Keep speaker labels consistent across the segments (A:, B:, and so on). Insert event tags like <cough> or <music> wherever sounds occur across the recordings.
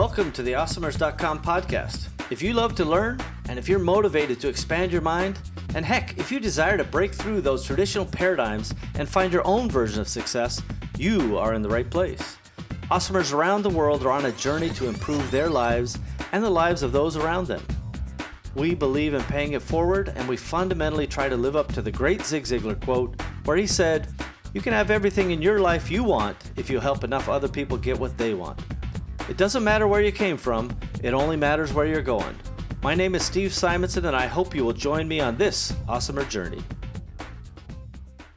A: Welcome to the Awesomers.com podcast. If you love to learn, and if you're motivated to expand your mind, and heck, if you desire to break through those traditional paradigms and find your own version of success, you are in the right place. Awesomers around the world are on a journey to improve their lives and the lives of those around them. We believe in paying it forward, and we fundamentally try to live up to the great Zig Ziglar quote, where he said, You can have everything in your life you want if you help enough other people get what they want. It doesn't matter where you came from, it only matters where you're going. My name is Steve Simonson, and I hope you will join me on this awesomer journey.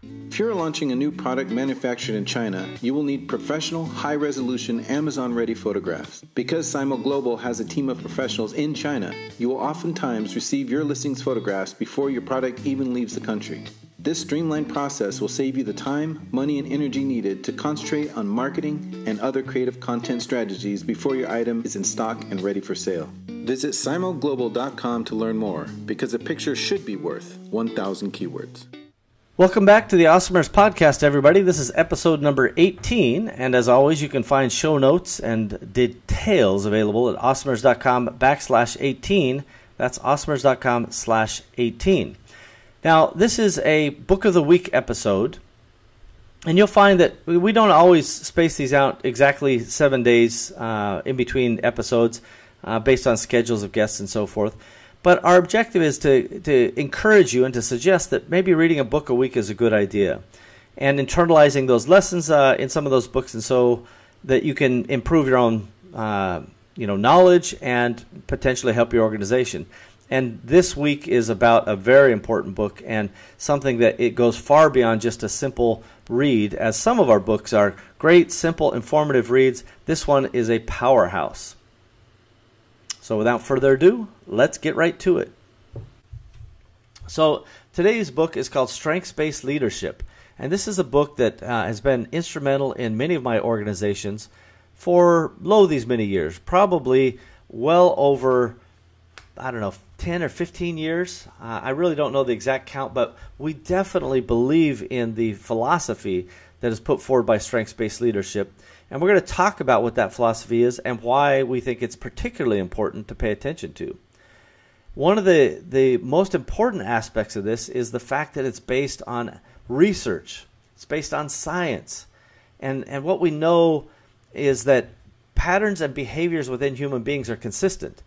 B: If you're launching a new product manufactured in China, you will need professional, high resolution, Amazon ready photographs. Because Simo Global has a team of professionals in China, you will oftentimes receive your listings photographs before your product even leaves the country. This streamlined process will save you the time, money, and energy needed to concentrate on marketing and other creative content strategies before your item is in stock and ready for sale. Visit simoglobal.com to learn more because a picture should be worth 1,000 keywords.
A: Welcome back to the Awesomers podcast, everybody. This is episode number 18, and as always, you can find show notes and details available at awesomers.com backslash 18. That's awesomers.com slash 18. Now, this is a Book of the Week episode, and you'll find that we don't always space these out exactly seven days uh, in between episodes uh, based on schedules of guests and so forth. But our objective is to, to encourage you and to suggest that maybe reading a book a week is a good idea and internalizing those lessons uh, in some of those books and so that you can improve your own uh, you know knowledge and potentially help your organization. And this week is about a very important book and something that it goes far beyond just a simple read, as some of our books are great, simple, informative reads. This one is a powerhouse. So without further ado, let's get right to it. So today's book is called Strengths Based Leadership. And this is a book that uh, has been instrumental in many of my organizations for lo these many years, probably well over, I don't know, 10 or 15 years. Uh, I really don't know the exact count, but we definitely believe in the philosophy that is put forward by strengths based leadership. And we're going to talk about what that philosophy is and why we think it's particularly important to pay attention to. One of the, the most important aspects of this is the fact that it's based on research, it's based on science. And, and what we know is that patterns and behaviors within human beings are consistent.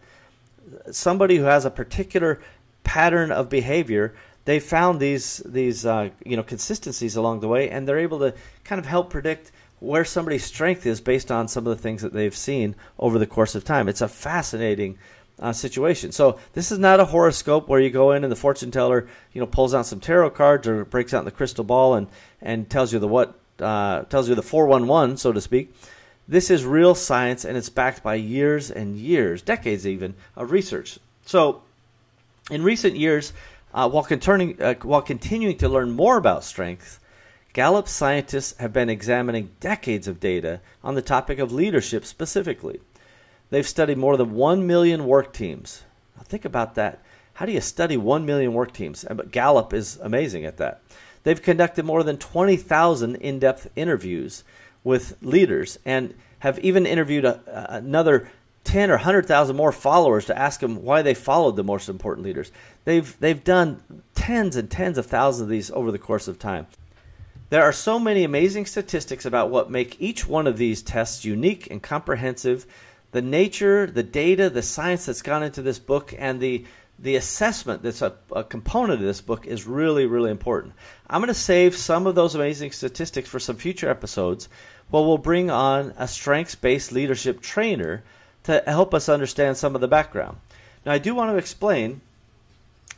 A: Somebody who has a particular pattern of behavior, they found these these uh, you know consistencies along the way, and they're able to kind of help predict where somebody's strength is based on some of the things that they've seen over the course of time. It's a fascinating uh, situation. So this is not a horoscope where you go in and the fortune teller, you know, pulls out some tarot cards or breaks out the crystal ball and and tells you the what uh, tells you the four one one, so to speak. This is real science and it's backed by years and years, decades even, of research. So in recent years, uh, while, uh, while continuing to learn more about strength, Gallup scientists have been examining decades of data on the topic of leadership specifically. They've studied more than 1 million work teams. Now think about that. How do you study 1 million work teams? But Gallup is amazing at that. They've conducted more than 20,000 in depth interviews with leaders and have even interviewed a, another 10 or 100,000 more followers to ask them why they followed the most important leaders. They've, they've done tens and tens of thousands of these over the course of time. There are so many amazing statistics about what make each one of these tests unique and comprehensive. The nature, the data, the science that's gone into this book, and the the assessment that's a, a component of this book is really, really important. I'm going to save some of those amazing statistics for some future episodes. Well, we'll bring on a strengths based leadership trainer to help us understand some of the background. Now, I do want to explain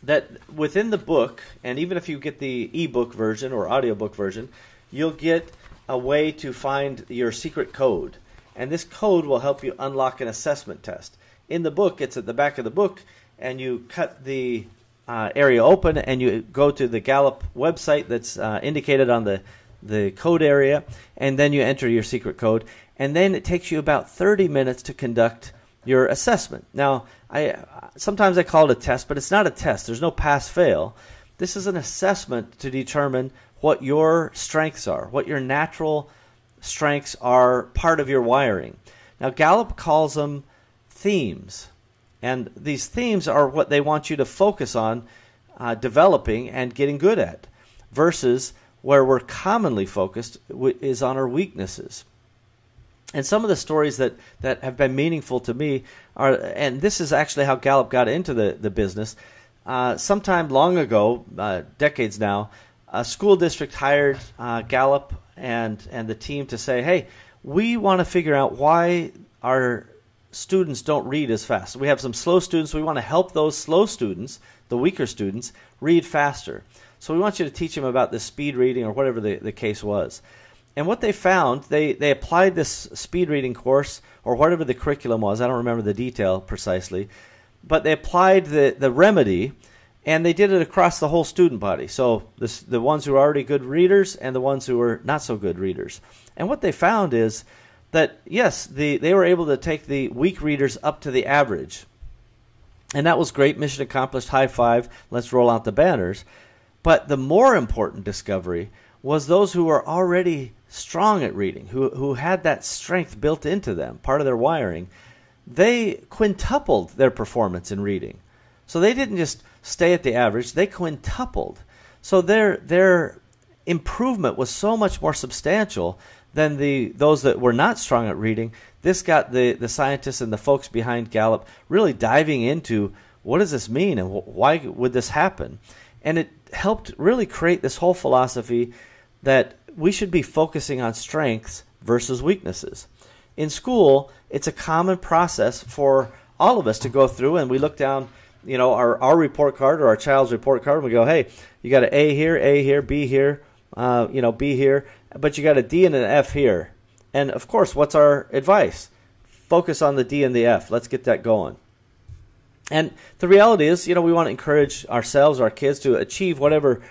A: that within the book, and even if you get the ebook version or audiobook version, you'll get a way to find your secret code. And this code will help you unlock an assessment test. In the book, it's at the back of the book, and you cut the uh, area open and you go to the Gallup website that's uh, indicated on the, the code area, and then you enter your secret code. And then it takes you about 30 minutes to conduct your assessment. Now, I sometimes I call it a test, but it's not a test. There's no pass fail. This is an assessment to determine what your strengths are, what your natural strengths are part of your wiring. Now, Gallup calls them themes. And these themes are what they want you to focus on uh, developing and getting good at, versus where we're commonly focused is on our weaknesses. And some of the stories that, that have been meaningful to me are, and this is actually how Gallup got into the, the business. Uh, sometime long ago, uh, decades now, a school district hired uh, Gallup and, and the team to say, hey, we want to figure out why our students don't read as fast. We have some slow students. We want to help those slow students, the weaker students, read faster. So we want you to teach them about the speed reading or whatever the, the case was. And what they found, they, they applied this speed reading course or whatever the curriculum was. I don't remember the detail precisely. But they applied the, the remedy and they did it across the whole student body. So this, the ones who are already good readers and the ones who are not so good readers. And what they found is that yes, the, they were able to take the weak readers up to the average. And that was great. Mission accomplished. High five. Let's roll out the banners. But the more important discovery was those who were already strong at reading, who, who had that strength built into them, part of their wiring. They quintupled their performance in reading. So they didn't just stay at the average, they quintupled. So their, their improvement was so much more substantial than the those that were not strong at reading. This got the the scientists and the folks behind Gallup really diving into what does this mean and why would this happen, and it helped really create this whole philosophy that we should be focusing on strengths versus weaknesses. In school, it's a common process for all of us to go through and we look down you know our, our report card or our child's report card and we go hey you got an a here a here b here uh, you know b here but you got a D and an F here. And of course, what's our advice? Focus on the D and the F. Let's get that going. And the reality is, you know, we want to encourage ourselves, our kids, to achieve whatever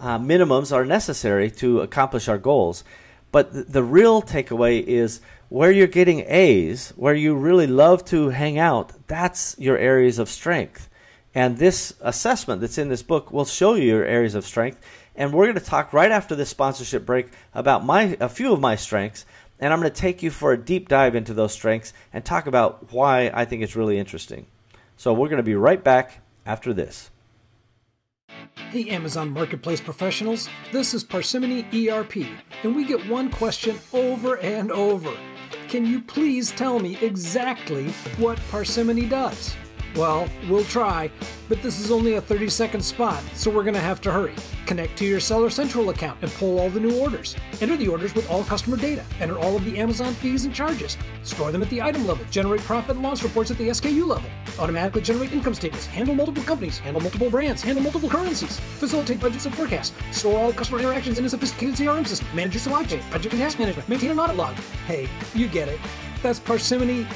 A: uh, minimums are necessary to accomplish our goals. But th- the real takeaway is where you're getting A's, where you really love to hang out, that's your areas of strength. And this assessment that's in this book will show you your areas of strength and we're going to talk right after this sponsorship break about my a few of my strengths and I'm going to take you for a deep dive into those strengths and talk about why I think it's really interesting. So we're going to be right back after this.
C: Hey Amazon Marketplace professionals, this is Parsimony ERP, and we get one question over and over. Can you please tell me exactly what Parsimony does? Well, we'll try, but this is only a 30 second spot, so we're to have to hurry. Connect to your Seller Central account and pull all the new orders. Enter the orders with all customer data. Enter all of the Amazon fees and charges. Store them at the item level. Generate profit and loss reports at the SKU level. Automatically generate income statements. Handle multiple companies. Handle multiple brands. Handle multiple currencies. Facilitate budgets and forecasts. Store all customer interactions in a sophisticated CRM system. Manage your supply chain. Project and task management. Maintain an audit log. Hey, you get it. That's Parsimony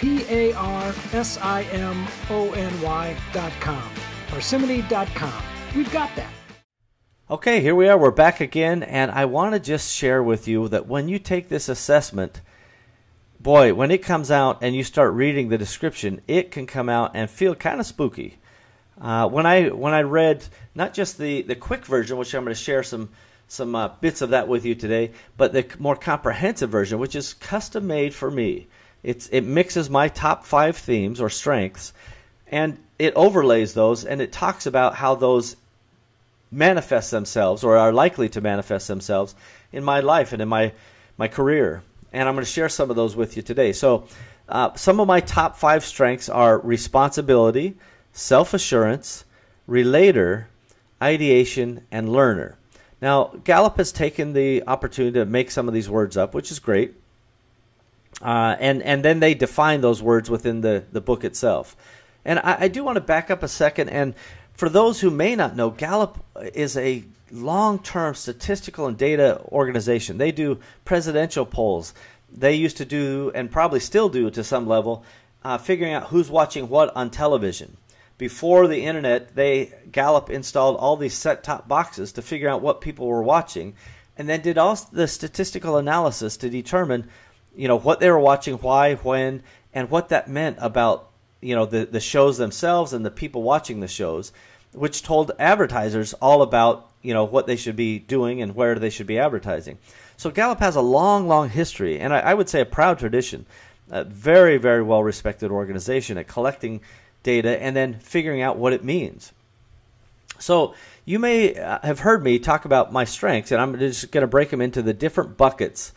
C: P A R S I M O N Y dot com. Parsimony dot com. We've got that.
A: Okay, here we are. We're back again, and I want to just share with you that when you take this assessment, boy, when it comes out and you start reading the description, it can come out and feel kind of spooky. Uh, when I when I read not just the, the quick version, which I'm going to share some some uh, bits of that with you today, but the more comprehensive version, which is custom made for me. It's it mixes my top five themes or strengths, and it overlays those, and it talks about how those manifest themselves or are likely to manifest themselves in my life and in my my career. And I'm going to share some of those with you today. So, uh, some of my top five strengths are responsibility, self assurance, relator, ideation, and learner. Now, Gallup has taken the opportunity to make some of these words up, which is great. Uh, and and then they define those words within the, the book itself. And I, I do want to back up a second. And for those who may not know, Gallup is a long term statistical and data organization. They do presidential polls. They used to do, and probably still do to some level, uh, figuring out who's watching what on television. Before the internet, they Gallup installed all these set top boxes to figure out what people were watching, and then did all the statistical analysis to determine you know what they were watching, why, when, and what that meant about you know the the shows themselves and the people watching the shows, which told advertisers all about you know what they should be doing and where they should be advertising. So Gallup has a long, long history, and I, I would say a proud tradition a very, very well respected organization at collecting data and then figuring out what it means. So you may uh, have heard me talk about my strengths, and I'm just going to break them into the different buckets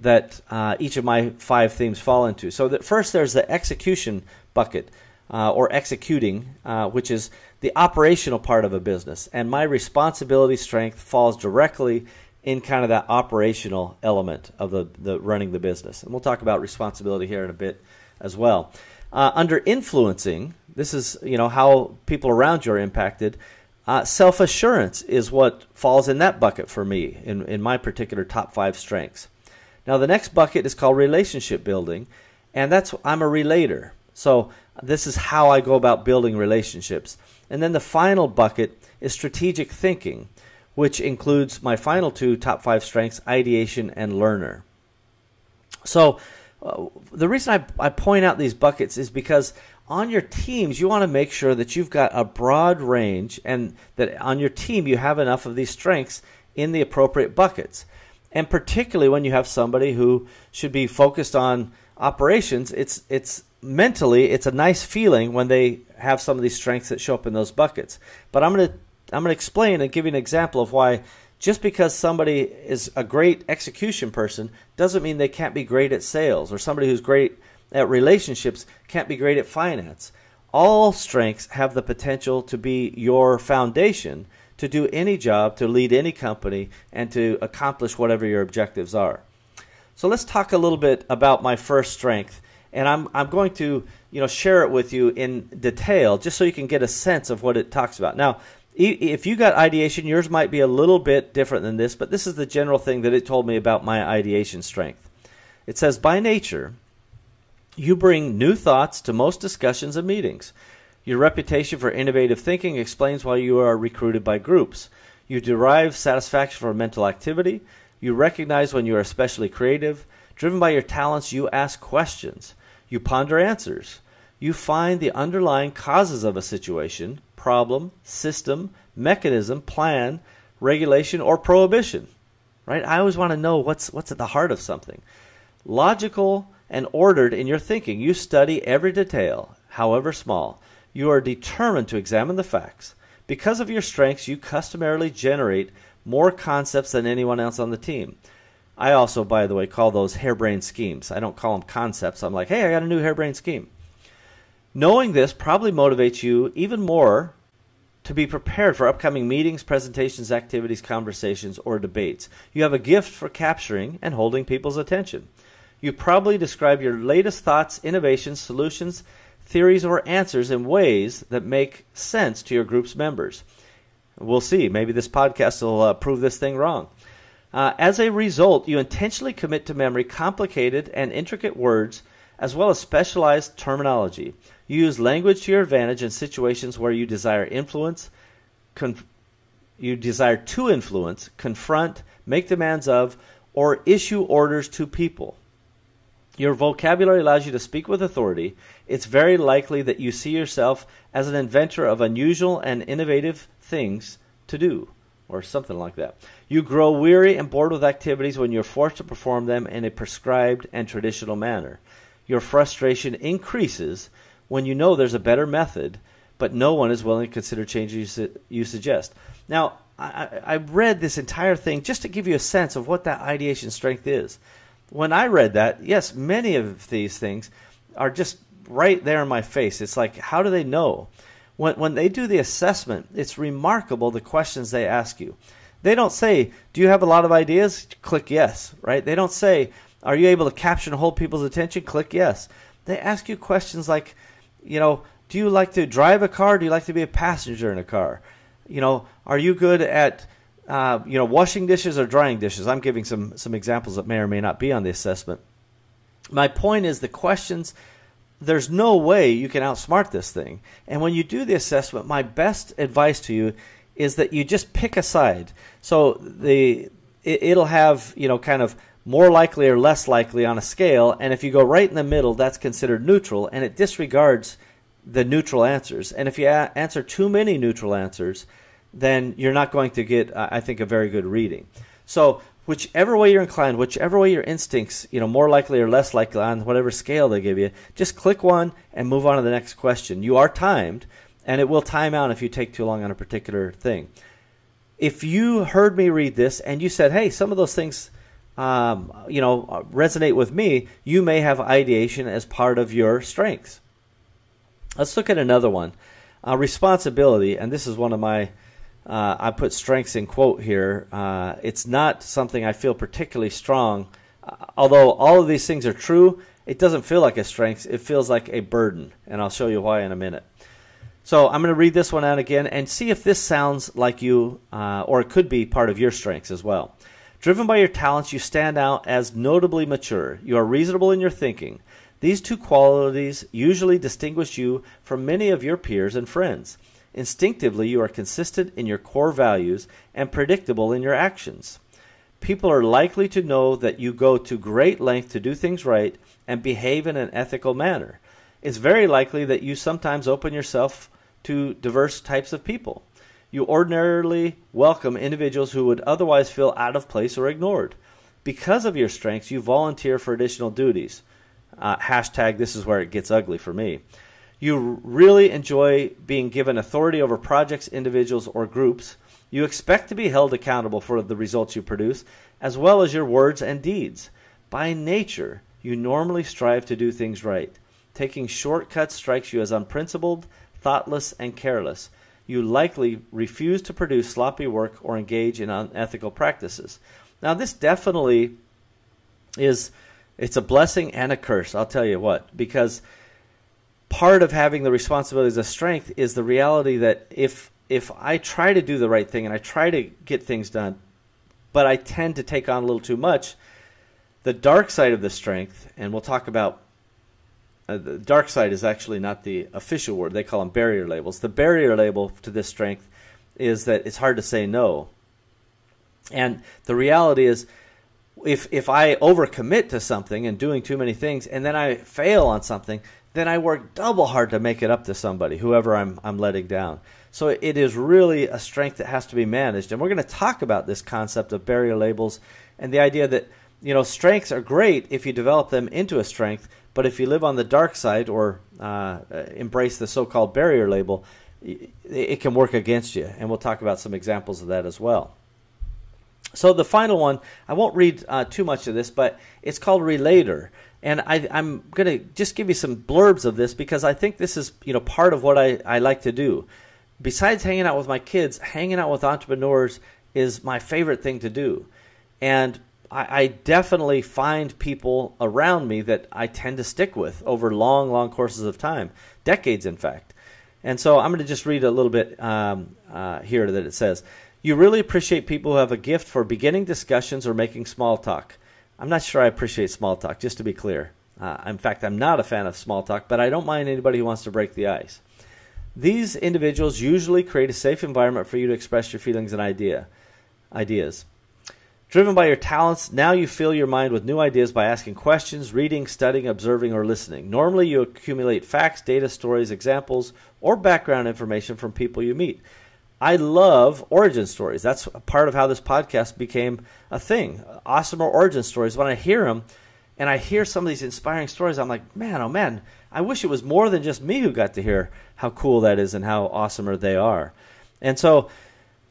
A: that uh, each of my five themes fall into. So that first, there's the execution bucket. Uh, or executing, uh, which is the operational part of a business. And my responsibility strength falls directly in kind of that operational element of the, the running the business. And we'll talk about responsibility here in a bit as well. Uh, under influencing, this is you know how people around you are impacted. Uh, Self assurance is what falls in that bucket for me in, in my particular top five strengths. Now the next bucket is called relationship building, and that's I'm a relator. So this is how I go about building relationships. And then the final bucket is strategic thinking which includes my final two top five strengths ideation and learner. So, uh, the reason I, I point out these buckets is because on your teams, you want to make sure that you've got a broad range and that on your team you have enough of these strengths in the appropriate buckets. And particularly when you have somebody who should be focused on operations, it's it's mentally it's a nice feeling when they have some of these strengths that show up in those buckets. But I'm to I'm going to explain and give you an example of why just because somebody is a great execution person doesn't mean they can't be great at sales, or somebody who's great at relationships can't be great at finance. All strengths have the potential to be your foundation to do any job, to lead any company, and to accomplish whatever your objectives are. So let's talk a little bit about my first strength, and I'm I'm going to you know share it with you in detail just so you can get a sense of what it talks about. Now, if you got ideation, yours might be a little bit different than this, but this is the general thing that it told me about my ideation strength. It says, by nature, you bring new thoughts to most discussions and meetings. Your reputation for innovative thinking explains why you are recruited by groups. You derive satisfaction from mental activity. You recognize when you are especially creative. Driven by your talents, you ask questions. You ponder answers. You find the underlying causes of a situation, problem, system, mechanism, plan, regulation, or prohibition. Right? I always want to know what's what's at the heart of something. Logical and ordered in your thinking. You study every detail, however small. You are determined to examine the facts. Because of your strengths, you customarily generate more concepts than anyone else on the team. I also, by the way, call those harebrained schemes. I don't call them concepts. I'm like, hey, I got a new harebrained scheme. Knowing this probably motivates you even more to be prepared for upcoming meetings, presentations, activities, conversations, or debates. You have a gift for capturing and holding people's attention. You probably describe your latest thoughts, innovations, solutions, theories, or answers in ways that make sense to your group's members. We'll see. Maybe this podcast will uh, prove this thing wrong. Uh, as a result, you intentionally commit to memory complicated and intricate words as well as specialized terminology. You use language to your advantage in situations where you desire influence, conf- you desire to influence, confront, make demands of, or issue orders to people. Your vocabulary allows you to speak with authority. It's very likely that you see yourself as an inventor of unusual and innovative things to do, or something like that. You grow weary and bored with activities when you're forced to perform them in a prescribed and traditional manner. Your frustration increases when you know there's a better method, but no one is willing to consider changes you, suggest. Now, I, I read this entire thing just to give you a sense of what that ideation strength is. When I read that, yes, many of these things are just right there in my face. It's like, how do they know? When, when they do the assessment, it's remarkable the questions they ask you. They don't say, Do you have a lot of ideas? Click yes, right? They don't say, Are you able to capture and hold people's attention? Click yes. They ask you questions like, you know, do you like to drive a car? do you like to be a passenger in a car? You know, are you good at uh, you know washing dishes or drying dishes? I'm giving some some examples that may or may not be on the assessment. My point is the questions. There's no way you can outsmart this thing. And when you do the assessment, my best advice to you is that you just pick a side. So the it, it'll have you know kind of more likely or less likely on a scale, and if you go right in the middle, that's considered neutral, and it disregards the neutral answers. And if you a- answer too many neutral answers, then you're not going to get, I think, a very good reading. So whichever way you're inclined, whichever way your instincts, you know, more likely or less likely on whatever scale they give you, just click one and move on to the next question. You are timed, and it will time out if you take too long on a particular thing. If you heard me read this and you said, "Hey, some of those things." Um, you know, resonate with me, you may have ideation as part of your strengths. Let's look at another one. Uh, responsibility, and this is one of my uh, I put strengths in quote here. Uh, it's not something I feel particularly strong. Uh, although all of these things are true, it doesn't feel like a strength. It feels like a burden, and I'll show you why in a minute. So I'm going to read this one out again and see if this sounds like you, uh, or it could be part of your strengths as well. Driven by your talents, you stand out as notably mature. You are reasonable in your thinking. These two qualities usually distinguish you from many of your peers and friends. Instinctively, you are consistent in your core values and predictable in your actions. People are likely to know that you go to great length to do things right and behave in an ethical manner. It's very likely that you sometimes open yourself to diverse types of people. You ordinarily welcome individuals who would otherwise feel out of place or ignored. Because of your strengths, you volunteer for additional duties. Uh, hashtag this is where it gets ugly for me. You really enjoy being given authority over projects, individuals, or groups. You expect to be held accountable for the results you produce, as well as your words and deeds. By nature, you normally strive to do things right. Taking shortcuts strikes you as unprincipled, thoughtless, and careless. You likely refuse to produce sloppy work or engage in unethical practices. Now, this definitely is it's a blessing and a curse. I'll tell you what, because part of having the responsibility as a strength is the reality that if if I try to do the right thing and I try to get things done, but I tend to take on a little too much, the dark side of the strength, and we'll talk about uh, the dark side is actually not the official word. They call them barrier labels. The barrier label to this strength is that it's hard to say no. And the reality is if if I overcommit to something and doing too many things and then I fail on something, then I work double hard to make it up to somebody, whoever I'm, I'm letting down. So it is really a strength that has to be managed. And we're going to talk about this concept of barrier labels and the idea that, you know, strengths are great if you develop them into a strength, but if you live on the dark side or uh, embrace the so called barrier label, it can work against you. And we'll talk about some examples of that as well. So the final one, I won't read uh, too much of this, but it's called relator. And I, am going to just give you some blurbs of this because I think this is you know part of what I, I like to do. Besides hanging out with my kids, hanging out with entrepreneurs is my favorite thing to do. And I, I definitely find people around me that I tend to stick with over long, long courses of time, decades, in fact. And so I'm going to just read a little bit um, uh, here that it says You really appreciate people who have a gift for beginning discussions or making small talk. I'm not sure I appreciate small talk, just to be clear. Uh, in fact, I'm not a fan of small talk, but I don't mind anybody who wants to break the ice. These individuals usually create a safe environment for you to express your feelings and idea, ideas. Driven by your talents, now you fill your mind with new ideas by asking questions, reading, studying, observing, or listening. Normally, you accumulate facts, data, stories, examples, or background information from people you meet. I love origin stories. That's part of how this podcast became a thing. Awesomer origin stories. When I hear them and I hear some of these inspiring stories, I'm like, man, oh man, I wish it was more than just me who got to hear how cool that is and how awesomer they are. And so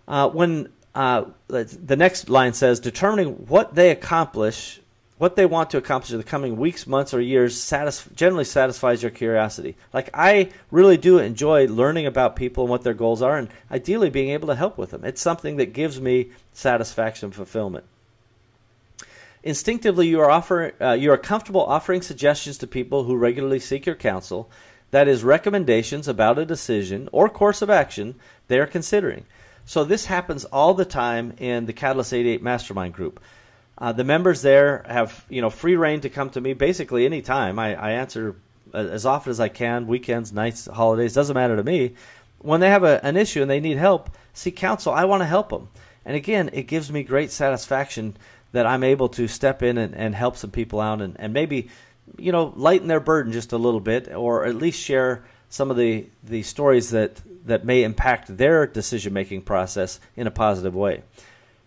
A: uh, when uh, the next line says, determining what they accomplish what they want to accomplish in the coming weeks, months, or years satisf- generally satisfies your curiosity. Like, I really do enjoy learning about people and what their goals are, and ideally being able to help with them. It's something that gives me satisfaction and fulfillment. Instinctively, you are, offer, uh, you are comfortable offering suggestions to people who regularly seek your counsel, that is, recommendations about a decision or course of action they are considering. So, this happens all the time in the Catalyst 88 Mastermind group. Uh, the members there have you know free rein to come to me basically anytime. I, I answer as often as I can, weekends, nights, holidays, doesn't matter to me. When they have a, an issue and they need help, seek counsel. I want to help them. And again, it gives me great satisfaction that I'm able to step in and, and help some people out and, and maybe, you know, lighten their burden just a little bit or at least share some of the, the stories that, that may impact their decision making process in a positive way.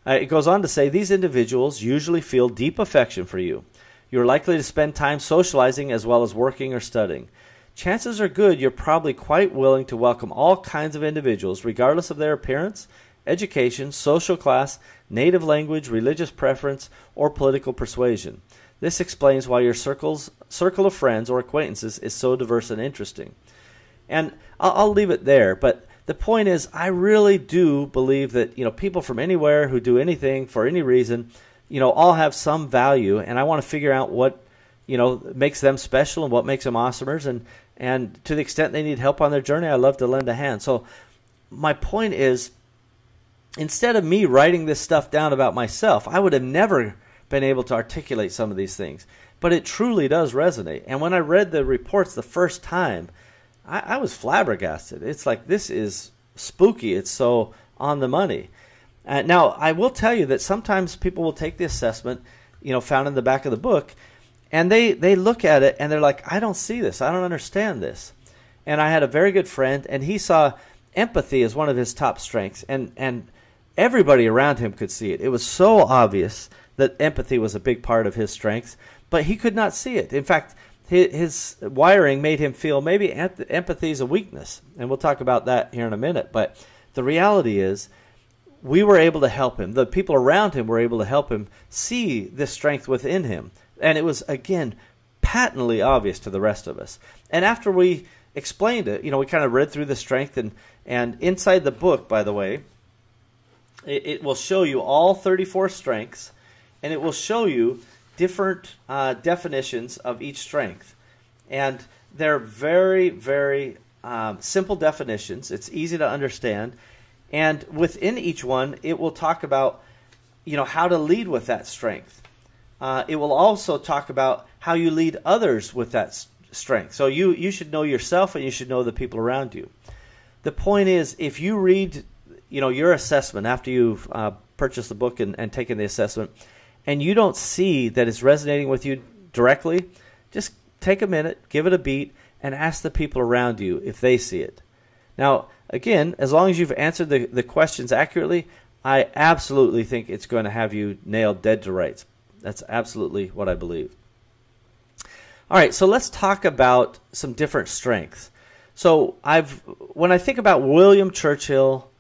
A: Uh, it goes on to say these individuals usually feel deep affection for you. You're likely to spend time socializing as well as working or studying. Chances are good you're probably quite willing to welcome all kinds of individuals, regardless of their appearance, education, social class, native language, religious preference, or political persuasion. This explains why your circles, circle of friends or acquaintances is so diverse and interesting. And I'll, I'll leave it there, but the point is, I really do believe that you know people from anywhere who do anything for any reason, you know, all have some value, and I want to figure out what you know makes them special and what makes them awesomers, and and to the extent they need help on their journey, I love to lend a hand. So my point is, instead of me writing this stuff down about myself, I would have never been able to articulate some of these things. But it truly does resonate. And when I read the reports the first time, I, I was flabbergasted. It's like this is spooky. It's so on the money. Uh, now, I will tell you that sometimes people will take the assessment, you know, found in the back of the book, and they they look at it and they're like, I don't see this. I don't understand this. And I had a very good friend, and he saw empathy as one of his top strengths, and and everybody around him could see it. It was so obvious that empathy was a big part of his strengths, but he could not see it. In fact, his, his wiring made him feel maybe empathy is a weakness, and we'll talk about that here in a minute. But the reality is, we were able to help him. The people around him were able to help him see this strength within him, and it was again patently obvious to the rest of us. And after we explained it, you know, we kind of read through the strength, and and inside the book, by the way, it, it will show you all 34 strengths, and it will show you different uh, definitions of each strength. And they're very, very um, simple definitions. It's easy to understand. And within each one, it will talk about, you know, how to lead with that strength. Uh, it will also talk about how you lead others with that strength. So you, you should know yourself and you should know the people around you. The point is, if you read, you know, your assessment after you've uh, purchased the book and, and taken the assessment, and you don't see that it's resonating with you directly, just take a minute, give it a beat, and ask the people around you if they see it. Now, again, as long as you've answered the, the questions accurately, I absolutely think it's going to have you nailed dead to rights. That's absolutely what I believe. All right, so let's talk about some different strengths. So I've when I think about William Churchill,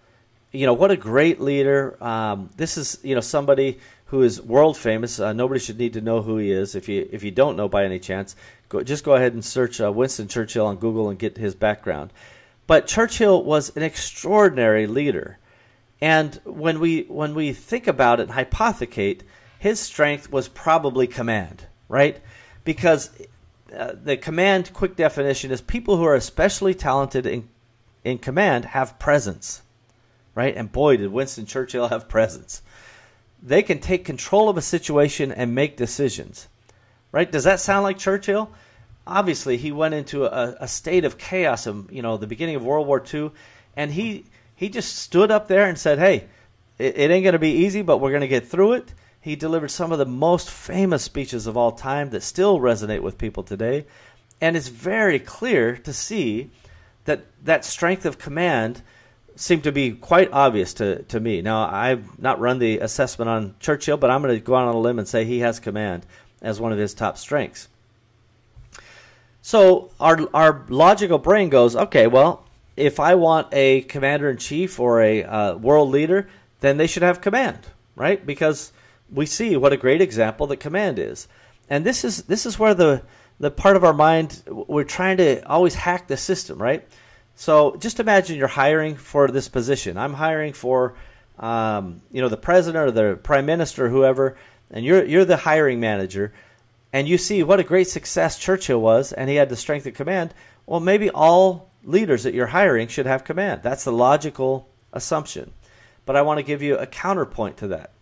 A: you know what a great leader. Um, this is you know somebody who is world famous. Uh, nobody should need to know who he is. If you if you don't know by any chance, go, just go ahead and search uh, Winston Churchill on Google and get his background. But Churchill was an extraordinary leader, and when we when we think about it and hypothecate, his strength was probably command, right? Because uh, the command quick definition is people who are especially talented in in command have presence, right? And boy, did Winston Churchill have presence they can take control of a situation and make decisions. Right? Does that sound like Churchill? Obviously, he went into a, a state of chaos in you know the beginning of World War II, and he he just stood up there and said, "Hey, it, it ain't going to be easy, but we're going to get through it." He delivered some of the most famous speeches of all time that still resonate with people today, and it's very clear to see that that strength of command seemed to be quite obvious to, to me. Now, I've not run the assessment on Churchill, but I'm going to go out on a limb and say he has command as one of his top strengths. So our our logical brain goes, okay, well, if I want a commander in chief or a uh, world leader, then they should have command, right? Because we see what a great example that command is, and this is this is where the the part of our mind we're trying to always hack the system, right? So just imagine you're hiring for this position. I'm hiring for, um, you know, the president or the prime minister, or whoever, and you're you're the hiring manager, and you see what a great success Churchill was, and he had the strength of command. Well, maybe all leaders that you're hiring should have command. That's the logical assumption. But I want to give you a counterpoint to that.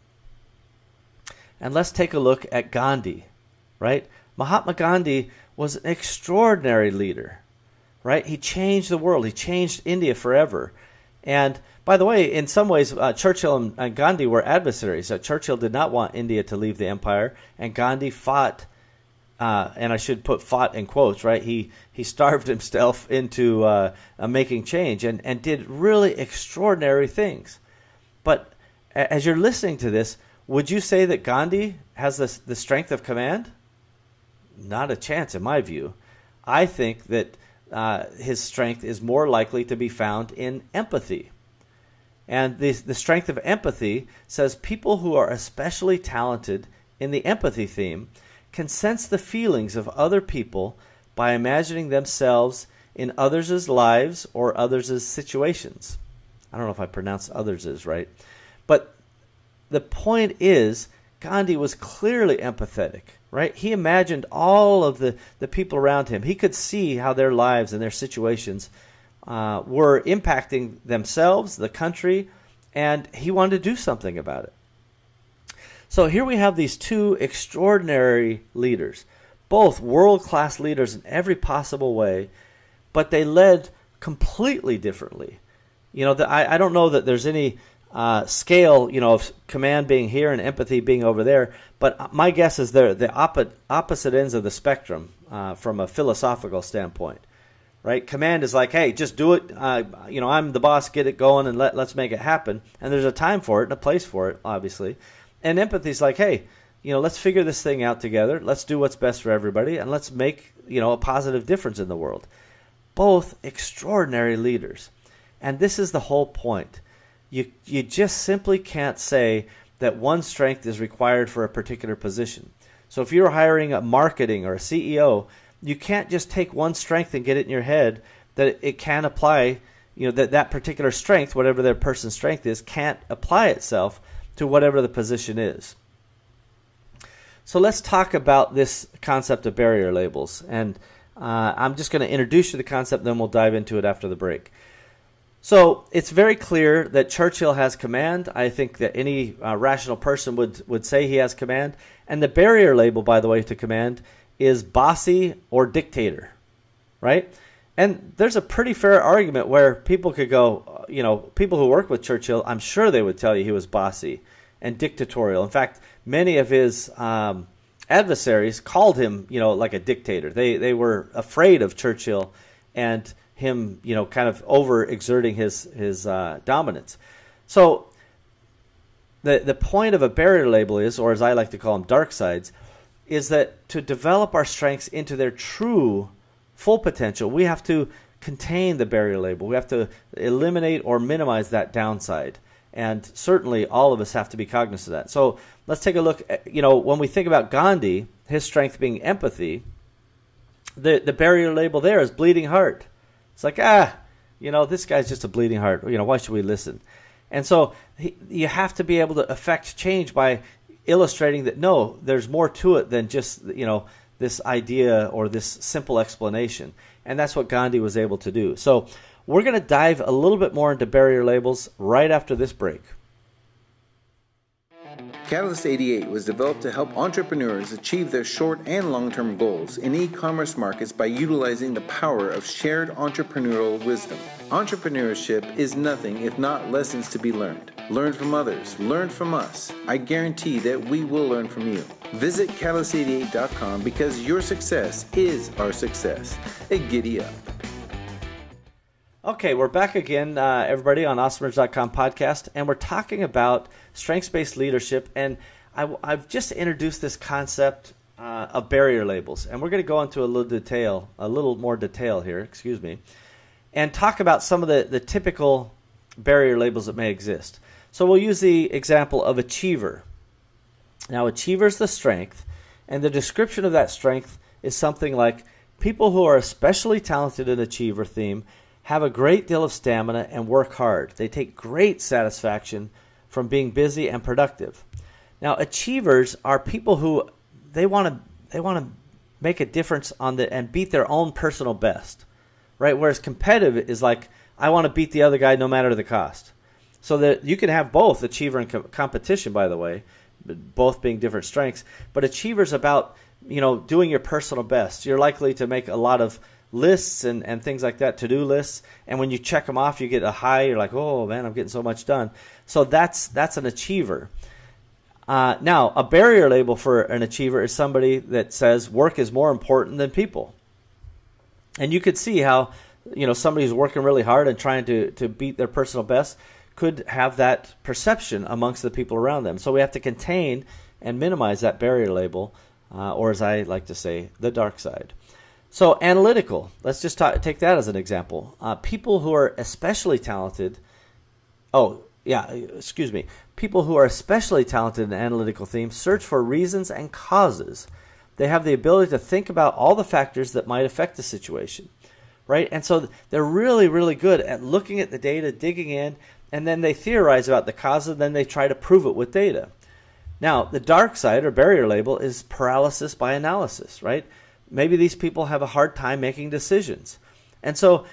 A: And let's take a look at Gandhi, right? Mahatma Gandhi was an extraordinary leader right? He changed the world. He changed India forever. And by the way, in some ways, uh, Churchill and, and, Gandhi were adversaries. Uh, Churchill did not want India to leave the empire, and Gandhi fought. Uh, and I should put "fought" in quotes, right? He he starved <laughs> himself into uh, making change and and did really extraordinary things. But as you're listening to this, would you say that Gandhi has the, the strength of command? Not a chance, in my view. I think that uh, his strength is more likely to be found in empathy. And the, the strength of empathy says people who are especially talented in the empathy theme can sense the feelings of other people by imagining themselves in others' lives or others' situations. I don't know if I pronounce others' is right. But the point is, Gandhi was clearly empathetic, right? He imagined all of the, the people around him. He could see how their lives and their situations uh, were impacting themselves, the country, and he wanted to do something about it. So here we have these two extraordinary leaders, both world class leaders in every possible way, but they led completely differently. You know, the, I, I don't know that there's any uh, scale, you know, of command being here and empathy being over there. But my guess is they're the opposite, opposite ends of the spectrum uh, from a philosophical standpoint, right? Command is like, hey, just do it. Uh, you know, I'm the boss, get it going, and let let's make it happen. And there's a time for it and a place for it, obviously. And empathy is like, hey, you know, let's figure this thing out together. Let's do what's best for everybody, and let's make you know a positive difference in the world. Both extraordinary leaders, and this is the whole point you you just simply can't say that one strength is required for a particular position. So if you're hiring a marketing or a CEO, you can't just take one strength and get it in your head that it can apply, you know, that that particular strength, whatever their person's strength is, can't apply itself to whatever the position is. So let's talk about this concept of barrier labels. And uh, I'm just going to introduce you to the concept, then we'll dive into it after the break. So it's very clear that Churchill has command. I think that any uh, rational person would, would say he has command. And the barrier label, by the way, to command is bossy or dictator, right? And there's a pretty fair argument where people could go, uh, you know, people who work with Churchill, I'm sure they would tell you he was bossy and dictatorial. In fact, many of his um, adversaries called him, you know, like a dictator. They they were afraid of Churchill and him, you know, kind of over exerting his his uh, dominance. So the the point of a barrier label is, or as I like to call them, dark sides, is that to develop our strengths into their true full potential, we have to contain the barrier label. We have to eliminate or minimize that downside. And certainly all of us have to be cognizant of that. So let's take a look at, you know, when we think about Gandhi, his strength being empathy, the, the barrier label there is bleeding heart. It's like, ah, you know, this guy's just a bleeding heart. You know, why should we listen? And so he, you have to be able to affect change by illustrating that no, there's more to it than just, you know, this idea or this simple explanation. And that's what Gandhi was able to do. So we're going to dive a little bit more into barrier labels right after this break.
B: Catalyst 88 was developed to help entrepreneurs achieve their short and long term goals in e commerce markets by utilizing the power of shared entrepreneurial wisdom. Entrepreneurship is nothing if not lessons to be learned. Learn from others, learn from us. I guarantee that we will learn from you. Visit catalyst88.com because your success is our success. A giddy up.
A: Okay, we're back again, uh, everybody, on awesomers.com podcast, and we're talking about strengths based leadership. And I, have just introduced this concept uh, of barrier labels, and we're going to go into a little detail, a little more detail here, excuse me, and talk about some of the, the typical barrier labels that may exist. So we'll use the example of achiever. Now, achiever is the strength, and the description of that strength is something like people who are especially talented in achiever theme have a great deal of stamina and work hard. They take great satisfaction from being busy and productive. Now, achievers are people who they want to they want to make a difference on the and beat their own personal best, right? Whereas competitive is like I want to beat the other guy no matter the cost. So that you can have both achiever and co- competition, by the way, both being different strengths. But achievers about you know doing your personal best. You're likely to make a lot of lists and, and things like that, to do lists. And when you check them off, you get a high. You're like, oh man, I'm getting so much done. So that's that's an achiever. Uh, now, a barrier label for an achiever is somebody that says work is more important than people. And you could see how you know somebody who's working really hard and trying to to beat their personal best could have that perception amongst the people around them. So we have to contain and minimize that barrier label, uh, or as I like to say, the dark side. So, analytical, let's just talk, take that as an example. Uh, people who are especially talented, oh, yeah, excuse me, people who are especially talented in analytical themes search for reasons and causes. They have the ability to think about all the factors that might affect the situation, right? And so they're really, really good at looking at the data, digging in, and then they theorize about the causes, and then they try to prove it with data. Now, the dark side or barrier label is paralysis by analysis, right? Maybe these people have a hard time making decisions. And so,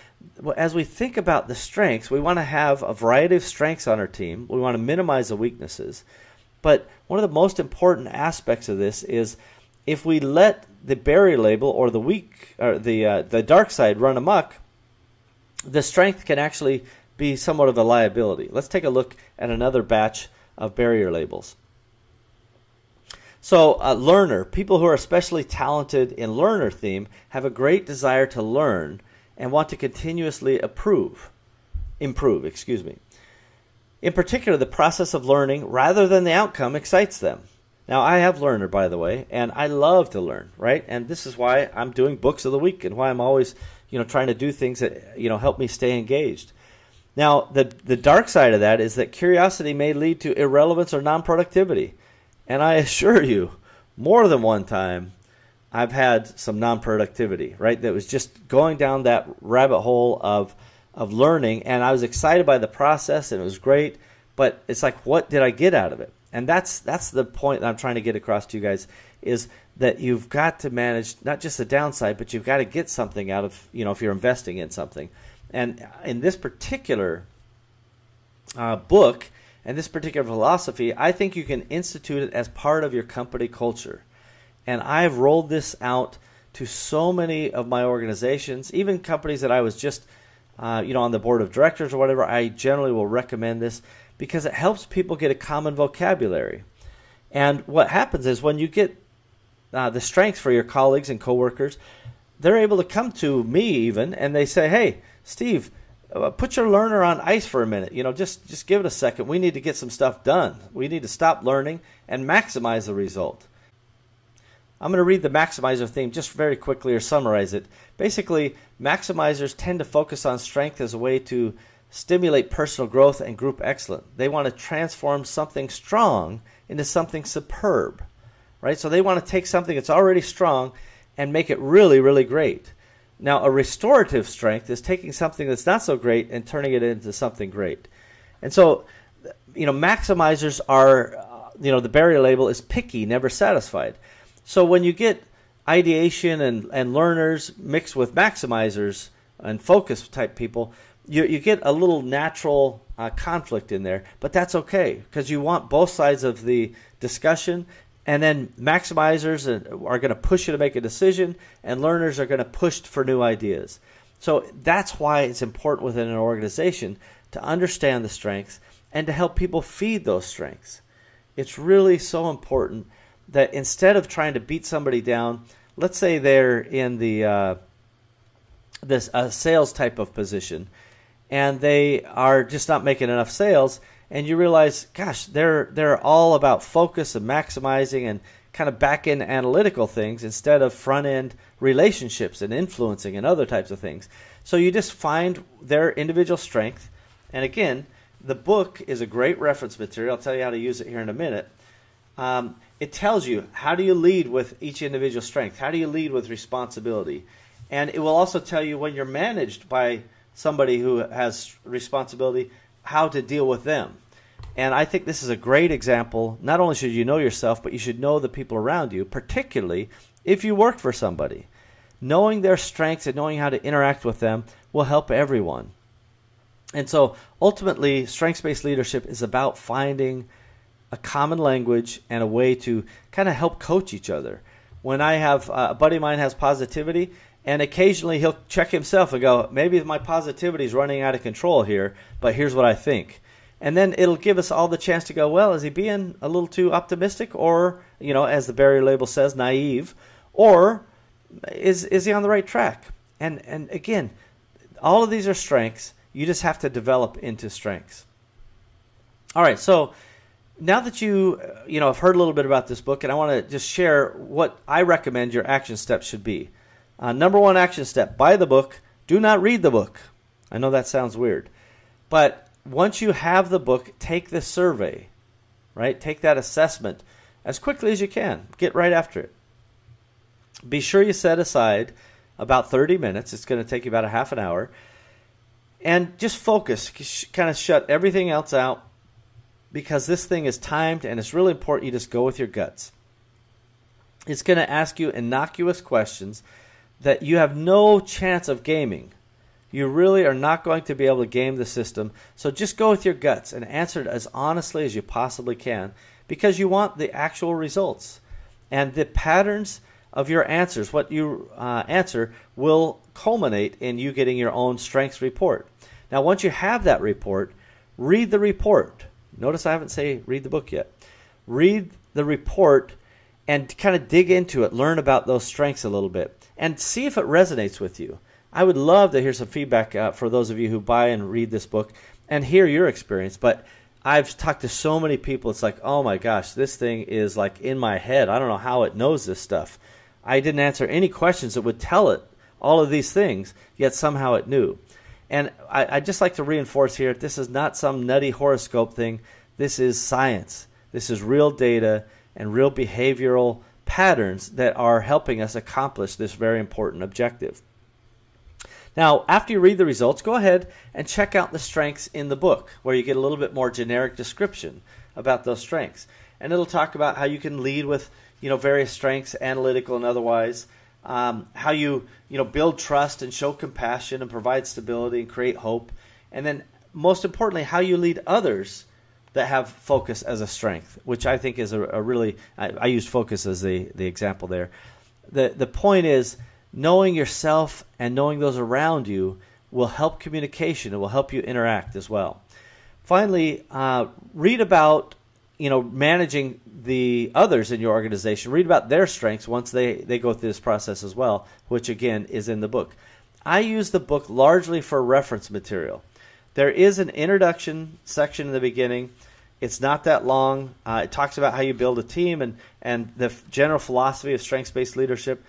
A: as we think about the strengths, we want to have a variety of strengths on our team. We want to minimize the weaknesses. But one of the most important aspects of this is if we let the barrier label or the weak or the uh, the dark side run amok, the strength can actually be somewhat of a liability. Let's take a look at another batch of barrier labels. So, a learner, people who are especially talented in learner theme, have a great desire to learn and want to continuously improve. Improve, excuse me. In particular, the process of learning rather than the outcome excites them. Now, I have learner, by the way, and I love to learn, right? And this is why I'm doing books of the week and why I'm always, you know, trying to do things that, you know, help me stay engaged. Now, the the dark side of that is that curiosity may lead to irrelevance or non-productivity. And I assure you, more than one time, I've had some non productivity, right? That was just going down that rabbit hole of, of learning. And I was excited by the process and it was great. But it's like, what did I get out of it? And that's, that's the point that I'm trying to get across to you guys is that you've got to manage not just the downside, but you've got to get something out of, you know, if you're investing in something. And in this particular uh, book, and this particular philosophy, I think you can institute it as part of your company culture. And I've rolled this out to so many of my organizations, even companies that I was just, uh, you know, on the board of directors or whatever. I generally will recommend this because it helps people get a common vocabulary. And what happens is when you get uh, the strength for your colleagues and coworkers, they're able to come to me even and they say, "Hey, Steve." Uh, put your learner on ice for a minute. You know, just just give it a second. We need to get some stuff done. We need to stop learning and maximize the result. I'm going to read the maximizer theme just very quickly or summarize it. Basically, maximizers tend to focus on strength as a way to stimulate personal growth and group excellence. They want to transform something strong into something superb, right? So they want to take something that's already strong and make it really, really great. Now, a restorative strength is taking something that's not so great and turning it into something great. And so, you know, maximizers are, uh, you know, the barrier label is picky, never satisfied. So when you get ideation and, and learners mixed with maximizers and focus type people, you, you get a little natural uh, conflict in there, but that's okay because you want both sides of the discussion and then maximizers are going to push you to make a decision, and learners are going to push for new ideas. So that's why it's important within an organization to understand the strengths and to help people feed those strengths. It's really so important that instead of trying to beat somebody down, let's say they're in the uh, this uh, sales type of position, and they are just not making enough sales and you realize, gosh, they're they're all about focus and maximizing and kind of back end analytical things instead of front end relationships and influencing and other types of things. So you just find their individual strength. And again, the book is a great reference material. I'll tell you how to use it here in a minute. Um, it tells you how do you lead with each individual strength? How do you lead with responsibility? And it will also tell you when you're managed by somebody who has responsibility, how to deal with them. And I think this is a great example. Not only should you know yourself, but you should know the people around you, particularly if you work for somebody. Knowing their strengths and knowing how to interact with them will help everyone. And so ultimately, strengths based leadership is about finding a common language and a way to kind of help coach each other. When I have uh, a buddy of mine has positivity, and occasionally he'll check himself and go, maybe my positivity is running out of control here, but here's what I think. And then it'll give us all the chance to go, well, is he being a little too optimistic or, you know, as the barrier label says, naive? Or is, is he on the right track? And, and again, all of these are strengths. You just have to develop into strengths. All right, so now that you uh, you know have heard a little bit about this book, and I want to just share what I recommend your action steps should be. Uh, number one action step: buy the book. Do not read the book. I know that sounds weird, but once you have the book, take the survey, right? Take that assessment as quickly as you can. Get right after it. Be sure you set aside about 30 minutes. It's going to take you about a half an hour. And just focus, kind of shut everything else out because this thing is timed and it's really important you just go with your guts. It's going to ask you innocuous questions that you have no chance of gaming. You really are not going to be able to game the system. So just go with your guts and answer it as honestly as you possibly can because you want the actual results. And the patterns of your answers, what you uh, answer, will culminate in you getting your own strengths report. Now, once you have that report, read the report. Notice I haven't say read the book yet. Read the report and kind of dig into it, learn about those strengths a little bit, and see if it resonates with you. I would love to hear some feedback uh, for those of you who buy and read this book and hear your experience. But I've talked to so many people, it's like, oh my gosh, this thing is like in my head. I don't know how it knows this stuff. I didn't answer any questions that would tell it all of these things, yet somehow it knew. And I, I just like to reinforce here this is not some nutty horoscope thing. This is science. This is real data and real behavioral patterns that are helping us accomplish this very important objective. Now, after you read the results, go ahead and check out the strengths in the book, where you get a little bit more generic description about those strengths. And it'll talk about how you can lead with you know various strengths, analytical and otherwise. Um, how you you know build trust and show compassion and provide stability and create hope, and then most importantly, how you lead others that have focus as a strength, which I think is a, a really I, I use focus as the the example there. The the point is knowing yourself and knowing those around you will help communication. It will help you interact as well. Finally, uh, read about you know managing the others in your organization. Read about their strengths once they, they go through this process as well, which again is in the book. I use the book largely for reference material. There is an introduction section in the beginning. It's not that long. Uh, it talks about how you build a team and, and the general philosophy of strengths based leadership.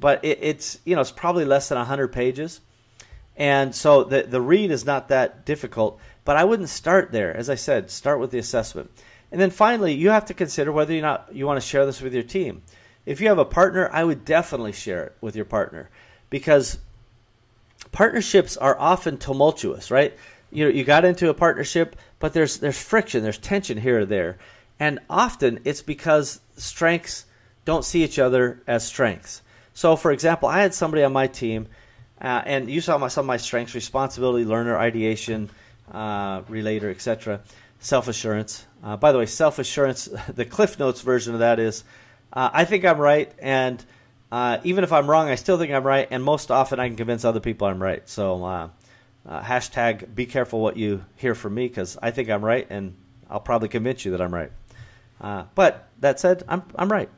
A: But it, it's you know it's probably less than hundred pages, and so the the read is not that difficult. But I wouldn't start there. As I said, start with the assessment. And then finally, you have to consider whether or not you want to share this with your team. If you have a partner, I would definitely share it with your partner because partnerships are often tumultuous, right? You know, you got into a partnership, but there's there's friction, there's tension here or there. And often it's because strengths don't see each other as strengths. So, for example, I had somebody on my team, uh, and you saw my, some of my strengths: responsibility, learner, ideation, uh, relator, etc self assurance. Uh, by the way, self assurance, <laughs> the Cliff Notes version of that is uh, I think I'm right, and uh, even if I'm wrong, I still think I'm right, and most often I can convince other people I'm right. So, uh, hashtag be careful what you hear from me because I think I'm right, and I'll probably convince you that I'm right. But that said, I'm, I'm right.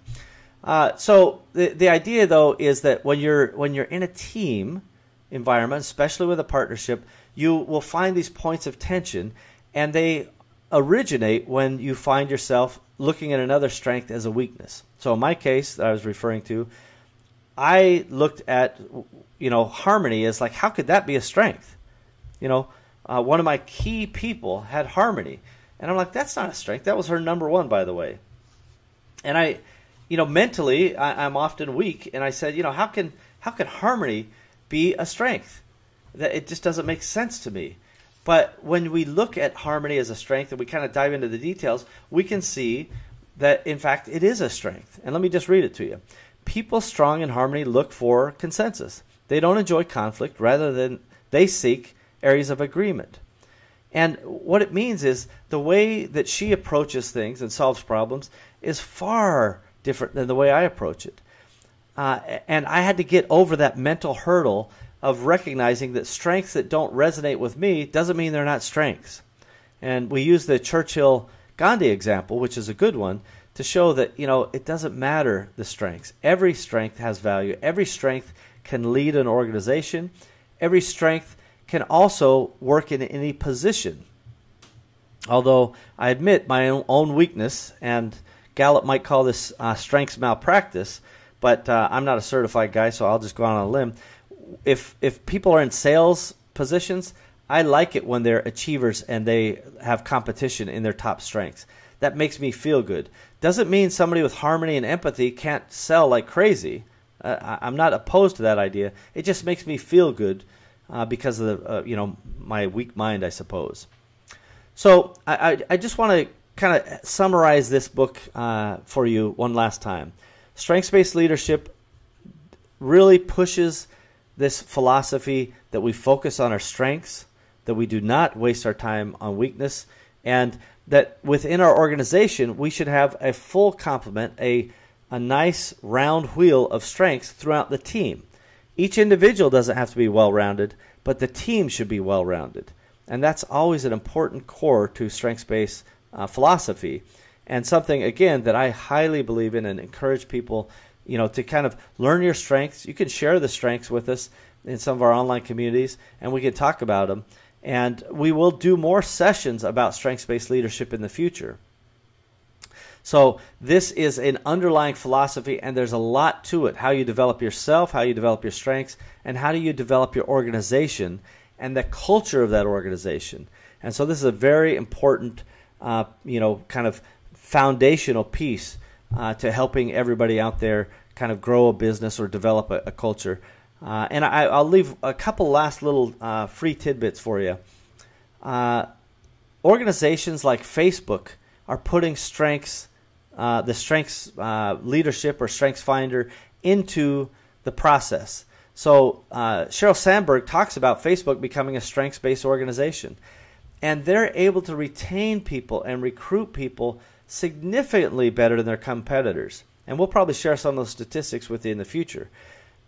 A: So the, the idea though is that when you're when you're in a team environment, especially with a partnership, you will find these points of tension, and they originate when you find yourself looking at another strength as a weakness. So in my case that I was referring to, I looked at you know harmony as like how could that be a strength? You know, uh, one of my key people had harmony, and I'm like that's not a strength. That was her number one, by the way. And I, you know, mentally I, I'm often weak, and I said, you know, how can how can harmony be a strength? That it just doesn't make sense to me. But when we look at harmony as a strength and we kind of dive into the details, we can see that in fact it is a strength. And let me just read it to you. People strong in harmony look for consensus. They don't enjoy conflict, rather than they seek areas of agreement. And what it means is the way that she approaches things and solves problems is far different than the way I approach it. Uh, and I had to get over that mental hurdle of recognizing that strengths that don't resonate with me doesn't mean they're not strengths. And we use the Churchill Gandhi example, which is a good one, to show that, you know, it doesn't matter the strengths. Every strength has value. Every strength can lead an organization. Every strength can also work in any position. Although I admit my own weakness, and Gallup might call this uh, strengths malpractice, but uh, I'm not a certified guy, so I'll just go on a limb. If if people are in sales positions, I like it when they're achievers and they have competition in their top strengths. That makes me feel good. Doesn't mean somebody with harmony and empathy can't sell like crazy. Uh, I'm not opposed to that idea. It just makes me feel good uh, because of the uh, you know my weak mind, I suppose. So I, I, I just want to kind of summarize this book uh, for you one last time. Strengths based leadership really pushes this philosophy that we focus on our strengths, that we do not waste our time on weakness, and that within our organization we should have a full complement, a a nice round wheel of strengths throughout the team. Each individual doesn't have to be well rounded, but the team should be well rounded. And that's always an important core to strengths based uh, philosophy and something, again, that I highly believe in and encourage people you know, to kind of learn your strengths. You can share the strengths with us in some of our online communities, and we can talk about them. And we will do more sessions about strengths based leadership in the future. So this is an underlying philosophy, and there's a lot to it. How you develop yourself, how you develop your strengths, and how do you develop your organization and the culture of that organization. And so this is a very important, uh, you know, kind of foundational piece uh, to helping everybody out there kind of grow a business or develop a, a culture. Uh, and I, will leave a couple last little uh, free tidbits for you. Uh, organizations like Facebook are putting strengths uh, the strengths uh, leadership or strengths finder into the process. So Sheryl Sandberg talks about Facebook becoming a strengths based organization. And they're able to retain people and recruit people significantly better than their competitors. And we'll probably share some of those statistics with you in the future.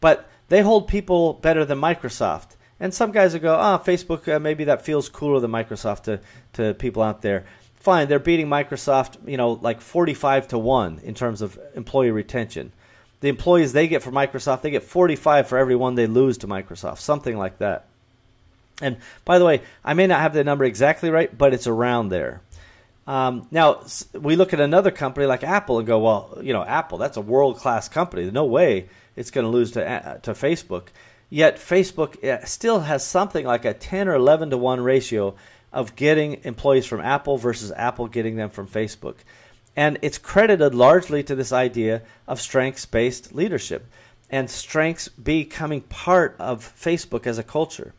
A: But they hold people better than Microsoft. And some guys will go, oh, Facebook, uh, maybe that feels cooler than Microsoft to, to people out there fine, they're beating Microsoft, you know, like 45 to 1 in terms of employee retention. The employees they get from Microsoft, they get 45 for every one they lose to Microsoft, something like that. And by the way, I may not have the number exactly right, but it's around there. Um, now, we look at another company like Apple and go, well, you know, Apple, that's a world class company. No way it's going to lose to, uh, to Facebook. Yet Facebook uh, still has something like a 10 or 11 to 1 ratio of getting employees from Apple versus Apple getting them from Facebook. And it's credited largely to this idea of strengths based leadership and strengths becoming part of Facebook as a culture.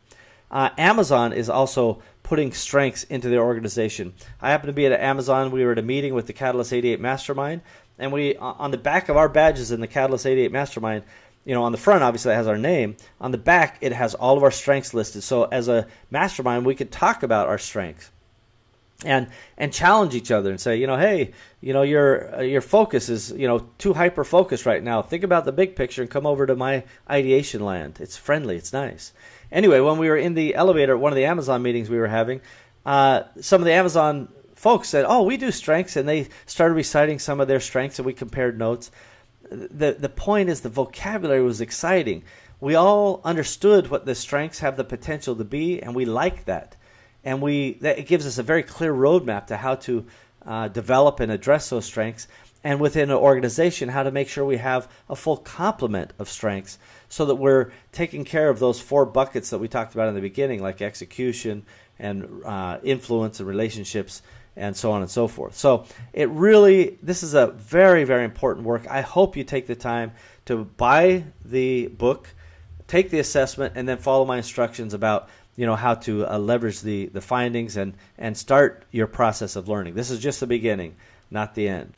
A: Uh, Amazon is also putting strengths into their organization. I happen to be at Amazon. We were at a meeting with the Catalyst 88 Mastermind, and we on the back of our badges in the Catalyst 88 Mastermind, you know, on the front, obviously, it has our name. On the back, it has all of our strengths listed. So, as a mastermind, we could talk about our strengths and and challenge each other and say, you know, hey, you know, your your focus is you know too hyper focused right now. Think about the big picture and come over to my ideation land. It's friendly. It's nice. Anyway, when we were in the elevator at one of the Amazon meetings we were having, uh, some of the Amazon folks said, "Oh, we do strengths," and they started reciting some of their strengths, and we compared notes the the point is the vocabulary was exciting. We all understood what the strengths have the potential to be, and we like that. And we that it gives us a very clear roadmap to how to uh, develop and address those strengths, and within an organization, how to make sure we have a full complement of strengths, so that we're taking care of those four buckets that we talked about in the beginning, like execution and uh, influence and relationships and so on and so forth. So it really, this is a very, very important work. I hope you take the time to buy the book, take the assessment, and then follow my instructions about you know how to uh, leverage the the findings and and start your process of learning. This is just the beginning, not the end.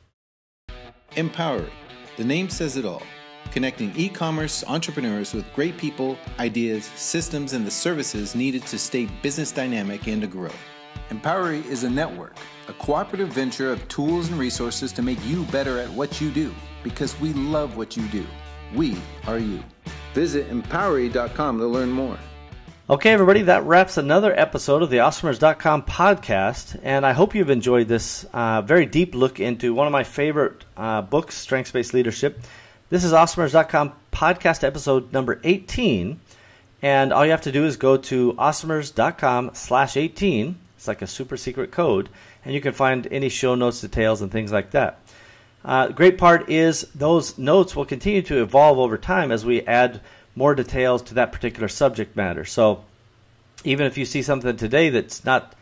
B: Empowery. The name says it all. Connecting e commerce entrepreneurs with great people, ideas, systems, and the services needed to stay business dynamic and to grow. Empowery is a network, a cooperative venture of tools and resources to make you better at what you do because we love what you do. We are you. Visit empowery.com to learn more.
A: Okay, everybody, that wraps another episode of the Awesomers.com podcast, and I hope you've enjoyed this uh, very deep look into one of my favorite uh, books, Strengths Based Leadership. This is Awesomers.com podcast episode number 18, and all you have to do is go to awesomers.com slash 18 It's like a super secret code, and you can find any show notes, details, and things like that. Uh, great part is those notes will continue to evolve over time as we add more details to that particular subject matter. So even if you see something today that's not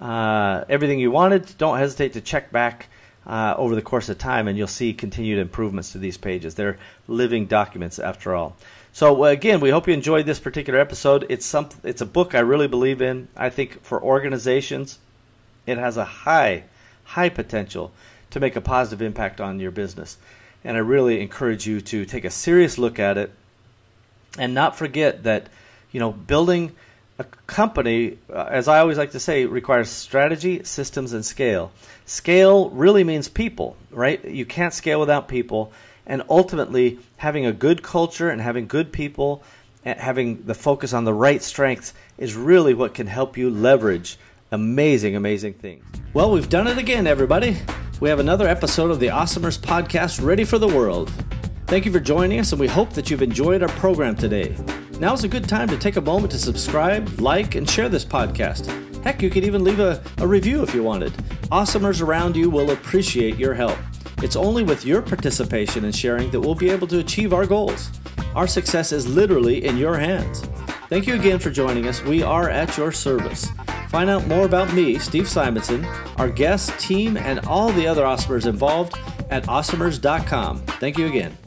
A: uh, everything you wanted, don't hesitate to check back uh, over the course of time, and you'll see continued improvements to these pages. They're living documents, after all. So again, we hope you enjoyed this particular episode. It's some, it's a book I really believe in. I think for organizations, it has a high, high potential to make a positive impact on your business. And I really encourage you to take a serious look at it and not forget that, you know, building a company, uh, as I always like to say, requires strategy, systems, and scale. Scale really means people, right? You can't scale without people. And ultimately, having a good culture and having good people and having the focus on the right strengths is really what can help you leverage amazing, amazing things. Well, we've done it again, everybody. We have another episode of the Awesomers podcast ready for the world. Thank you for joining us, and we hope that you've enjoyed our program today. Now is a good time to take a moment to subscribe, like, and share this podcast. Heck, you could even leave a, a review if you wanted. Awesomers around you will appreciate your help. It's only with your participation and sharing that we'll be able to achieve our goals. Our success is literally in your hands. Thank you again for joining us. We are at your service. Find out more about me, Steve Simonson, our guest, team, and all the other Awesomers involved at awesomers.com. Thank you again.